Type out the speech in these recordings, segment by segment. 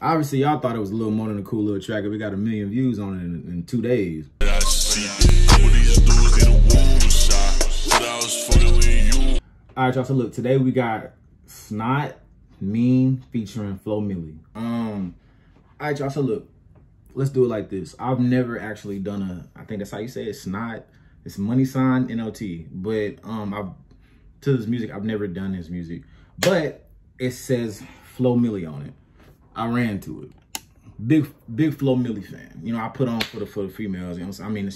Obviously, y'all thought it was a little more than a cool little track. We got a million views on it in, in two days. All right, y'all. So look, today we got Snot Mean featuring Flo Milli. Um, all right, y'all. So look, let's do it like this. I've never actually done a. I think that's how you say it. Snot. It's money sign NOT. But um, I've to this music. I've never done his music, but it says Flo Milli on it. I ran to it. Big big Flo Milli fan. You know, I put on for the for the females. You know? I mean,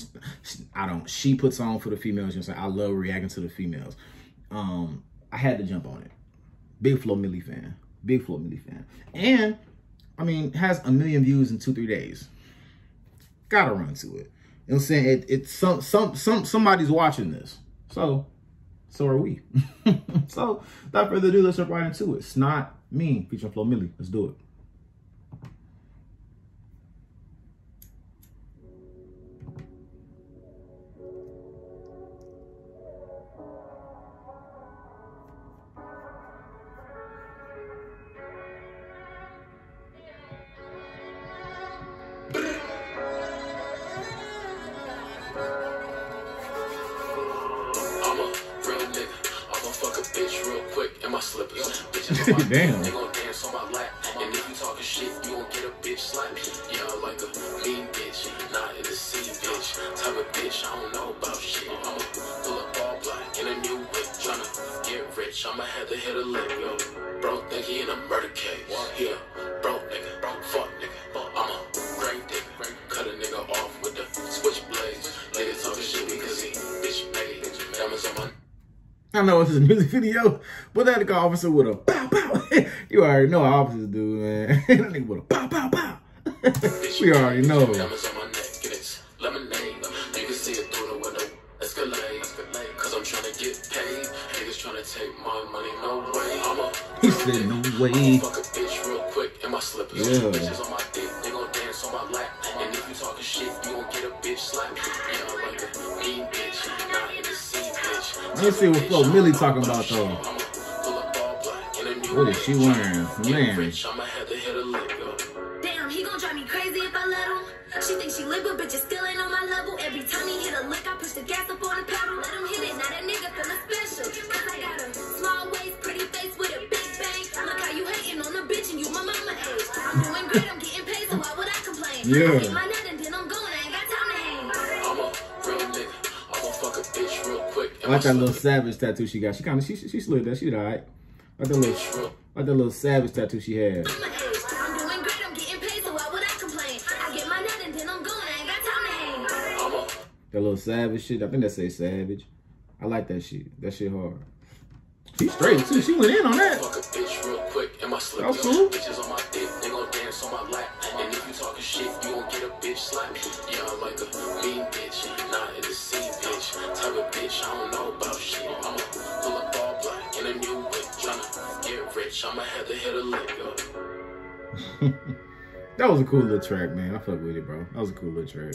I don't. She puts on for the females. You know? I love reacting to the females. Um, I had to jump on it. Big Flo Milli fan. Big Flo Milli fan. And I mean, has a million views in two three days. Gotta run to it. You know what I'm saying? It, it's some some some somebody's watching this. So so are we. so without further ado, let's jump right into it. It's not Me featuring Flo Milli. Let's do it. My slippers. Bitches Damn. They gon' dance on my lap. And if you talking shit, you gon' get a bitch slapped. Yeah, like a mean bitch, not in the sea, bitch. Type of bitch, I don't know about shit. I'ma pull up all black in a new whip, tryna get rich. I'ma have to hit a lick, yo. Bro, think he in a murder case. Yeah, I know it's a music video, but that nigga officer with a pow pow. you already know how officers do, man. that nigga with a pow pow pow. we already know. Diamonds on my neck, and it's lemonade. You can see it through the window. Escalade, cause I'm trying to get paid. Niggas trying to take my money, no way. I'm a He said no way. fuck a bitch real quick in my slippers. Yeah. Bitches on my dick, they gon' dance on my lap. And if you talking shit, you gon' get a bitch slapped. Yeah, I like a Let's see what Flo Milli talking about though. I'ma pull up all black in a new What is she wearing? Man. rich, I'ma have to hit a lick, yo. Damn, he gon' drive me crazy if I let him. She thinks she lit, but bitches still ain't on my level. Every time he hit a lick, I push the gas up on the pedal. Let him hit it, now that nigga feeling special. Cause I got a small waist, pretty face with a big bang. Look how you hating on a bitch and you my mama age. I'm doing great, I'm getting paid, so why would I complain? Yeah. I like that little savage tattoo she got. She kind of she she slid that. She did alright. Like that little like that little savage tattoo she had. I'm doing great, I'm getting paid, so I complain? I get my nut and then I'm going, I ain't got time to hang. I'm a That little savage shit. I think that say savage. I like that shit. That shit hard. She straight too. She went in on that. fuck a bitch real quick in my slippers. That's cool. Bitches on my dick, they gon' dance on my lap. And if you talking shit, you gon' get a bitch slapped. Yeah, I like a bitch, I don't know about shit. I'ma pull up all black in a new whip, tryna get rich. I'ma have to hit a lick. That was a cool little track, man. I fuck with it, bro. That was a cool little track.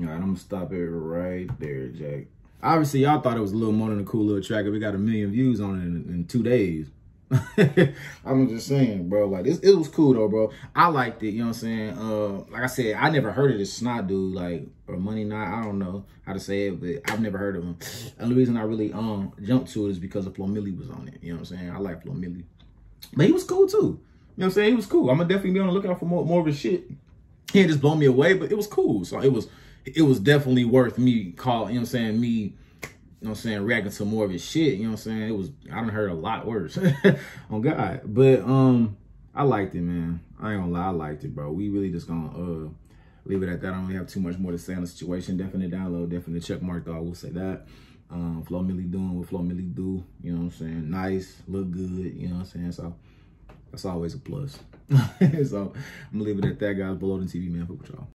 All right, I'm gonna stop it right there, Jack. Obviously, y'all thought it was a little more than a cool little track. We got a million views on it in, in two days. I'm just saying, bro. Like this, it was cool though, bro. I liked it. You know what I'm saying? Uh, like I said, I never heard of this snot dude, like or money knot. I don't know how to say it, but I've never heard of him. And the reason I really um jumped to it is because of Flo Milli was on it. You know what I'm saying? I like Flo Milli, but he was cool too. You know what I'm saying? He was cool. I'm gonna definitely be on the lookout for more more of his shit. He just blow me away, but it was cool. So it was it was definitely worth me call. You know what I'm saying? Me you know what I'm saying, reacting to more of his shit, you know what I'm saying? It was I don't heard a lot worse on God. But um I liked it, man. I ain't gonna lie, I liked it, bro. We really just gonna uh leave it at that. I don't really have too much more to say on the situation. Definitely download, definitely check mark though. I will say that. Um Flo Milli doing what Flo Milli do, you know what I'm saying? Nice, look good, you know what I'm saying? So that's always a plus. so I'm gonna leave it at that, guys. Boloading TV, man. Fuck with y'all.